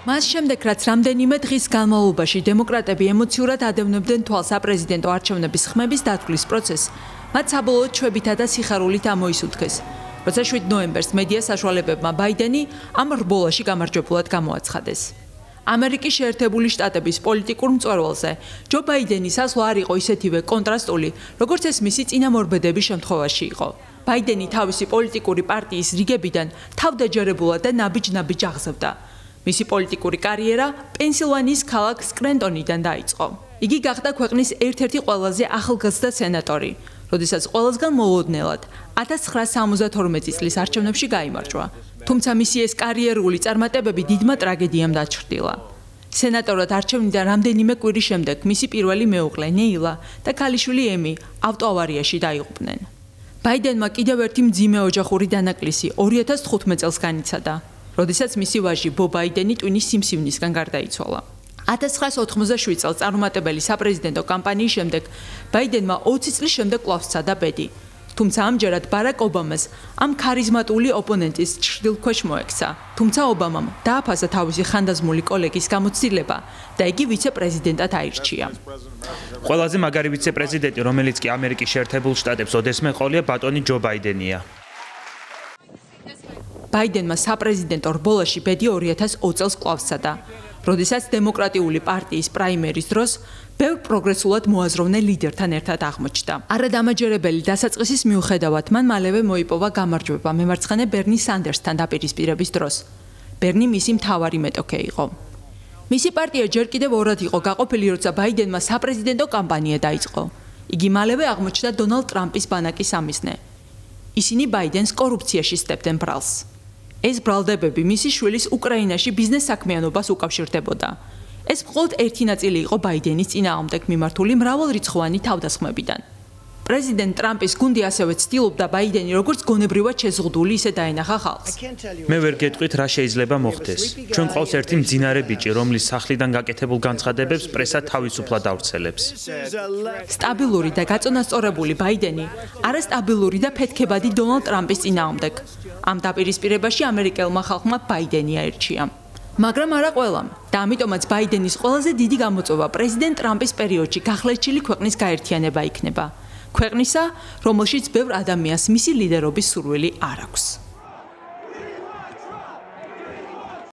მას შემდეგ რაც რამდენიმე დღის განმავლობაში დემოკრატები ემოციურად ადევნებდნენ თვალს აპრეზიდენტო არჩევნების ხმების დათვლის პროცესს, მათ საბოლოოდ ჩვევითა და სიხარულით ამოისუთქეს. როცა 7 ნოემბერს მედია საშუალებებმა ბაიდენი ამ რბოლაში გამარჯვებულად გამოაცხადეს. ამერიკის შეერთებული შტატების პოლიტიკურ მწვერვალზე ჯო ბაიდენის ასვლა არ იყო ისეთივე კონტრასტული, როგორც ეს მისი წინამორბედების შემთხვევაში იყო. ბაიდენი თავისი პოლიტიკური პარტიის რიგებიდან თავდაჯერებულად და ნაბიჯ-ნაბიჯ აღზევდა. მისი პოლიტიკური კარიერა პენსილვანიის ქალაქ სკრენტონიდან დაიწყო. იგი გახდა ქვეყნის ერთ-ერთი ყველაზე ახალგაზრდა სენატორი, როდესაც ყველასგან მოულოდნელად 1972 წლის არჩევნებში გაიმარჯვა. თუმცა მისი ეს კარიერული წარმატებები დიდმა ტრაგედიამ დაჩრდილა. სენატორად არჩევნიდან რამდენიმე კვირის შემდეგ მისი პირველი მეუღლე ნეილა და ქალიშვილი ემი ავტოავარიაში დაიღუპნენ. ბაიდენმა კიდევ ერთი მძიმე ოჯახური დანაკლისი 2015 წელს განიცადა, როდესაც მისი ვაჟი ბო ბაიდენი ტვინის სიმსივნისგან გარდაიცვალა. 1987 წელს წარმატებელი საპრეზიდენტო კამპანიის შემდეგ ბაიდენმა 20 წლის შემდეგ კვლავ სცადა ბედი. თუმცა ამჯერად ბარაკ ობამას ამ ქარიზმატული ოპონენტის ჭრილქვეშ მოექცა. თუმცა ობამამ დააფასა თავისი ხანდაზმული კოლეგის გამოცდილება და იგი ვიცე-პრეზიდენტად აირჩია. ყველაზე მაგარი ვიცე-პრეზიდენტი, რომელიც კი ამერიკის შეერთებულ შტატებს ოდესმე ყოლია ბატონი ჯო ბაიდენია. ბაიდენმა საპრეზიდენტო რბოლაში ბედი 2020 წელს კვლავ სცადა. როდესაც დემოკრატიული პარტიის პრაიმერის დროს ბევრ პროგრესულად მოაზროვნე ლიდერთან ერთად აღმოჩნდა. არადამაჯერებელი დასაწყისის მიუხედავად, მან მალევე მოიპოვა გამარჯვება მემარცხენე ბერნი სანდერსთან დაპირისპირების დროს. ბერნი მისი მთავარი მეტოქე იყო. მისი პარტია ჯერ კიდევ ორად იყო გაყოფილი, როცა ბაიდენმა საპრეზიდენტო კამპანია დაიწყო. იგი მალევე აღმოჩნდა დონალდ ტრამპის ბანაკის ამისნე. ისინი ბაიდენს კორუფციაში სტებდნენ ბრალს. ეს ბრალდებები მისი შვილის უკრაინაში ბიზნეს საქმიანობას უკავშირდებოდა. ეს მხოლოდ ერთი ნაწილი იყო ბაიდენის წინააღმდეგ მიმართული მრავალრიცხოვანი თავდასხმებიდან. პრეზიდენტ ტრამპის გუნდი ასევე ცდილობდა ბაიდენი როგორც გონებრივად შეზღუდული ისე დაენახა ხალხს. მე ვერ გეტყვით რა შეიძლება მოხდეს. ჩვენ ყავს ერთი მძინარე ბიჭი, რომლის სახლიდან გაკეთებულ განცხადებებს პრესა თავისუფლად ავრცელებს. სტაბილური და გაწონასწორებული ბაიდენი არასტაბილური და ფეთქებადი დონალდ ტრამპის წინააღმდეგ. ამ დაპირისპირებაში ამერიკელმა ხალხმა ბაიდენი აერჩია. მაგრამ არა ყველამ. და ამიტომაც ბაიდენის ყველაზე დიდი გამოწვევა პრეზიდენტ ტრამპის პერიოდში გახლეჩილი ქვეყნის გაერთიანება იქნება. ქვეყნისა, რომელშიც ბევრ ადამიანს მისი ლიდერობის სურვილი არ აქვს.